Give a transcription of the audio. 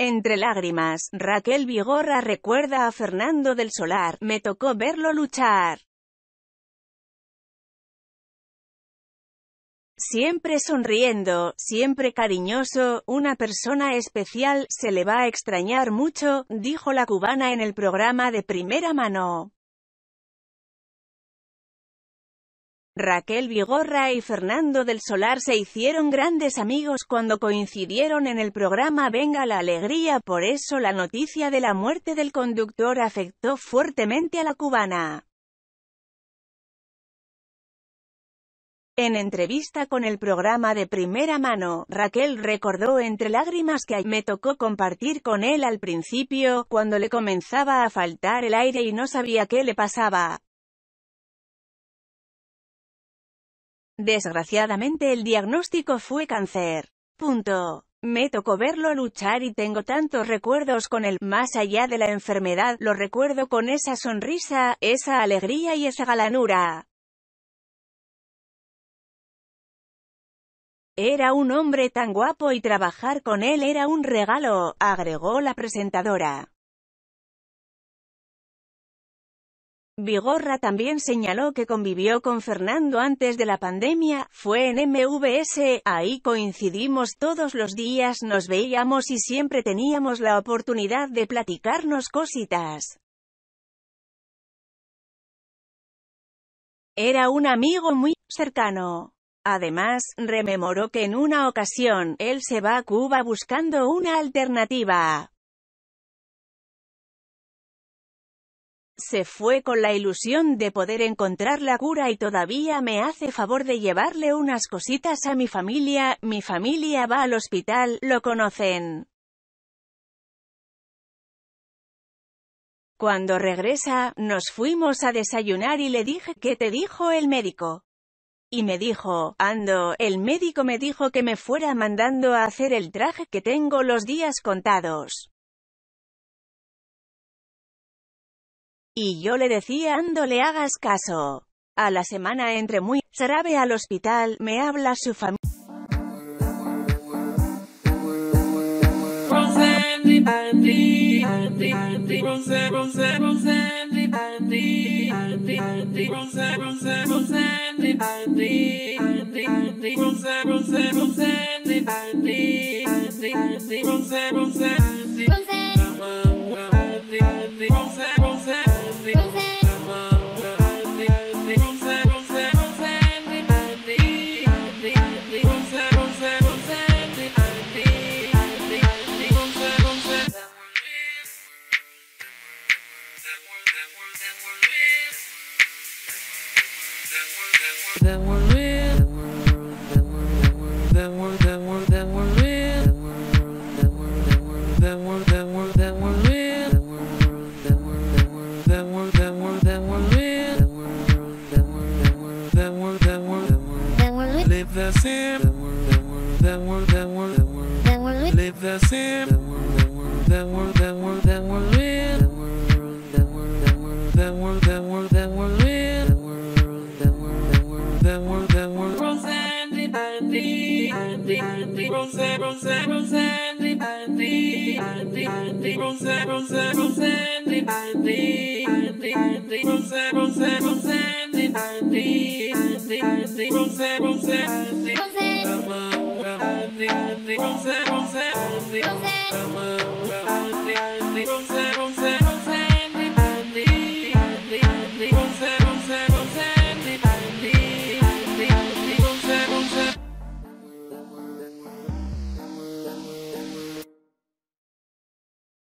Entre lágrimas, Raquel Vigorra recuerda a Fernando del Solar, me tocó verlo luchar. Siempre sonriendo, siempre cariñoso, una persona especial, se le va a extrañar mucho, dijo la cubana en el programa de primera mano. Raquel Vigorra y Fernando del Solar se hicieron grandes amigos cuando coincidieron en el programa Venga la Alegría, por eso la noticia de la muerte del conductor afectó fuertemente a la cubana. En entrevista con el programa de primera mano, Raquel recordó entre lágrimas que me tocó compartir con él al principio, cuando le comenzaba a faltar el aire y no sabía qué le pasaba. Desgraciadamente el diagnóstico fue cáncer. Punto. Me tocó verlo luchar y tengo tantos recuerdos con él, más allá de la enfermedad, lo recuerdo con esa sonrisa, esa alegría y esa galanura. Era un hombre tan guapo y trabajar con él era un regalo, agregó la presentadora. Vigorra también señaló que convivió con Fernando antes de la pandemia, fue en MVS, ahí coincidimos todos los días, nos veíamos y siempre teníamos la oportunidad de platicarnos cositas. Era un amigo muy cercano. Además, rememoró que en una ocasión, él se va a Cuba buscando una alternativa. Se fue con la ilusión de poder encontrar la cura y todavía me hace favor de llevarle unas cositas a mi familia, mi familia va al hospital, lo conocen. Cuando regresa, nos fuimos a desayunar y le dije, ¿qué te dijo el médico? Y me dijo, ando, el médico me dijo que me fuera mandando a hacer el traje que tengo los días contados. Y yo le decía, ando, le hagas caso. A la semana entre muy grave al hospital, me habla su familia. Then we're in. Then we're in. Then we're that were that were that were that were real, Then we're were that were that were that were that were Then we're that were that were that were that were that Then we're were that were that were that were that were Then we're the same, that were that were that were that Then we're live the same, that were that were that were Roseanne, Roseanne, Roseanne, the Andy, Andy, Andy, Roseanne, Roseanne, Roseanne, the Andy, Andy, Andy, Roseanne, Roseanne, Roseanne, the Andy, Andy, Andy, Roseanne, Roseanne, Andy, Roseanne, Andy, Andy, Roseanne, Roseanne, Andy, Roseanne.